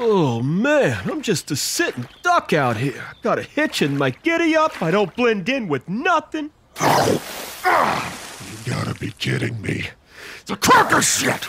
Oh man, I'm just a sitting duck out here. Got a hitch in my giddy up. I don't blend in with nothing. You gotta be kidding me. The crocker shit!